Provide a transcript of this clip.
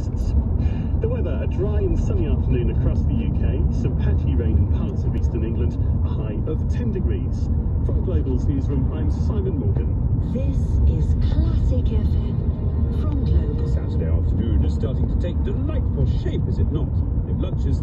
tourists. The weather, a dry and sunny afternoon across the UK, some patchy rain in parts of eastern England, a high of 10 degrees. From Global's newsroom, I'm Simon Morgan. This is Classic FM from Global. Saturday afternoon is starting to take delightful shape, is it not? If lunch is